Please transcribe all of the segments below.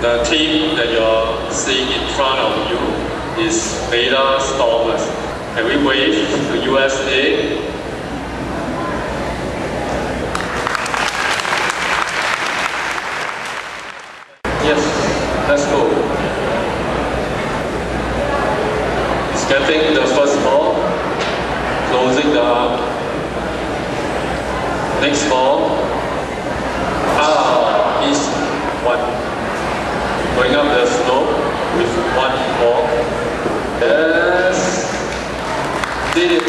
The team that you're seeing in front of you is Beta Stormers. Can we wave to USA? Yes, let's go. It's getting the first ball, closing the arm. Next ball. Ah, is one. Going up the slope with one ball. Yes. Did it.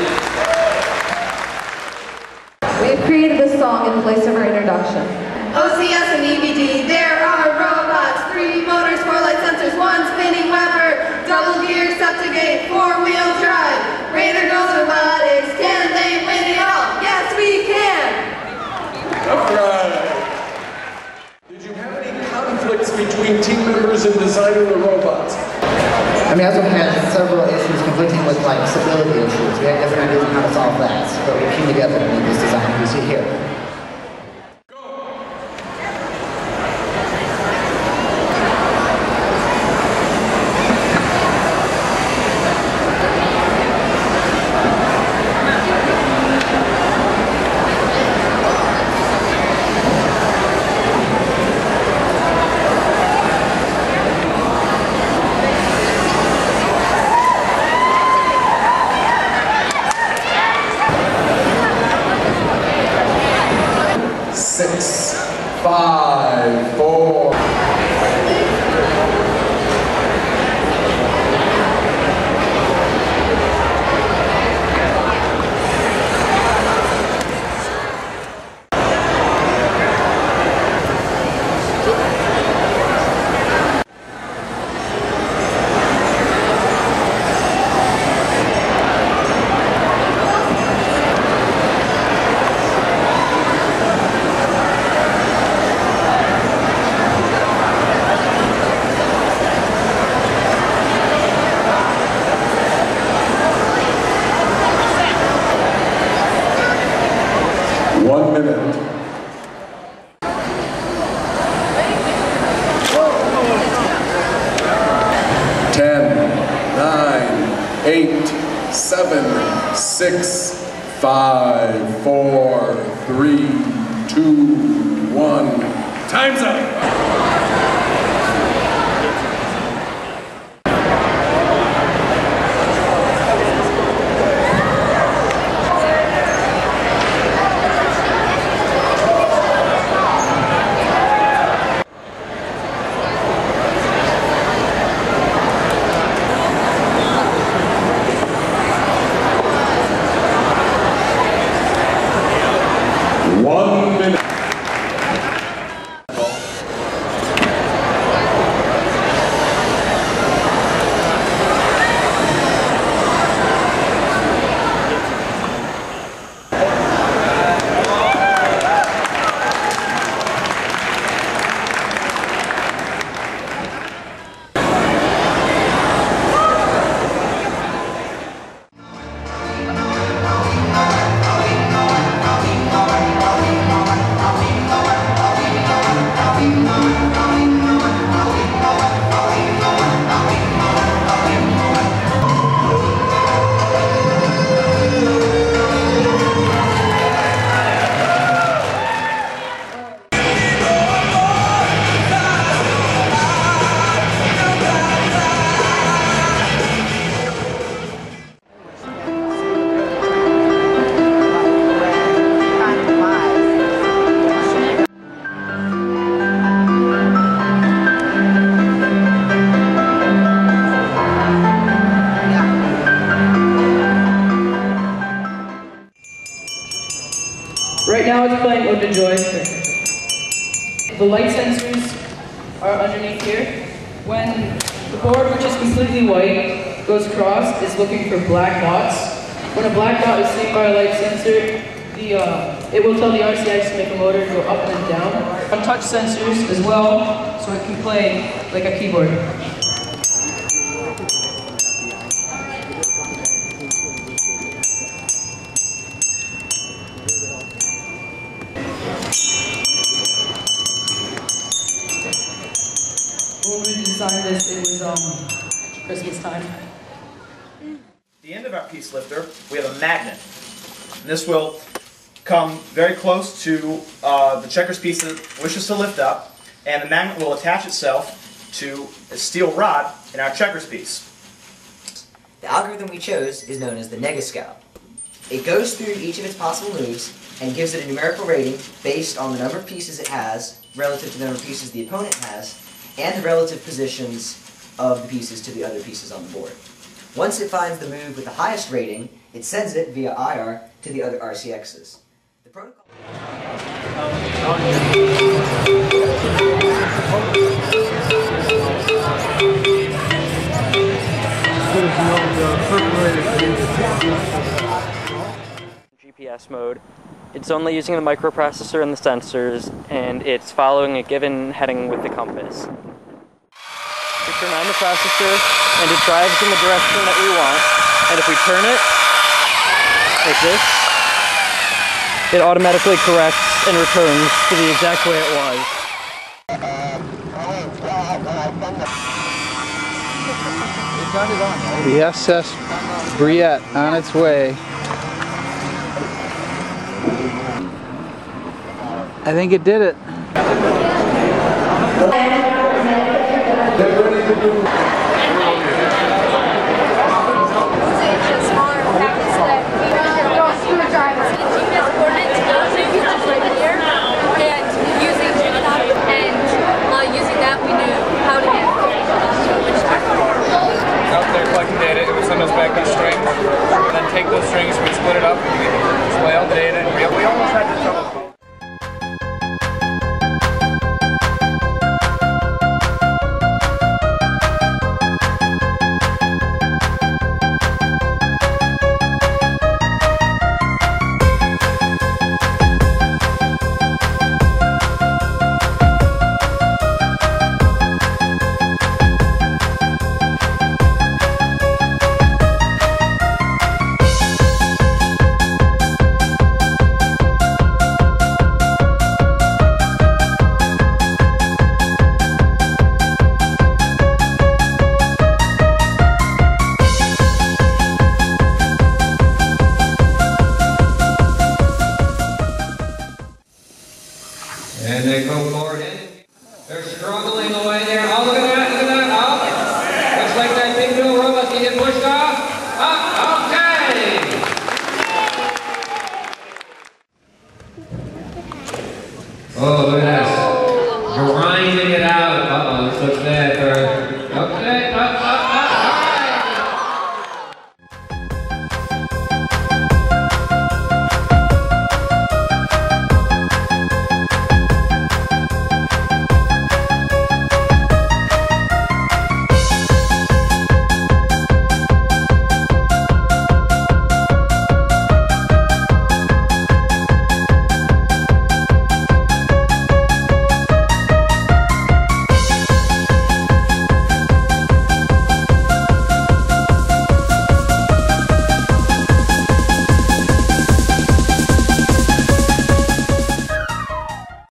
We've created this song in place of our introduction. OCS and EVD, there are robots, three motors, four light sensors, one spinning lever, double gear, Septigate, four-wheel drive. Raider Girls Robotics, can they win it all? Yes, we can! Alright. Did you have any conflicts between team members in designing the robots? I mean, also had several issues conflicting with like stability issues. We had different ideas on how to solve that, but we came together to make this design you see here. Six, five, four. One minute. Ten, nine, eight, seven, six, five, four, three, two, one. Time's up. Now it's playing to Joy. The light sensors are underneath here. When the board, which is completely white, goes across, it's looking for black dots. When a black dot is seen by a light sensor, the, uh, it will tell the RCX to make a motor go up and down. On touch sensors as well, so it can play like a keyboard. When we designed this, it was um, Christmas time. The end of our piece lifter, we have a magnet. And this will come very close to uh, the checkers piece that wishes to lift up, and the magnet will attach itself to a steel rod in our checkers piece. The algorithm we chose is known as the Negascout. It goes through each of its possible moves and gives it a numerical rating based on the number of pieces it has relative to the number of pieces the opponent has and the relative positions of the pieces to the other pieces on the board. Once it finds the move with the highest rating, it sends it via IR to the other RCXs. The protocol GPS mode. It's only using the microprocessor and the sensors, and it's following a given heading with the compass. Turn on the processor, and it drives in the direction that we want. And if we turn it, like this, it automatically corrects and returns to the exact way it was. The SS Briette on its way. I think it did it. Take those strings, we'd split it up, we'd display all the data, and we, we almost had to trouble.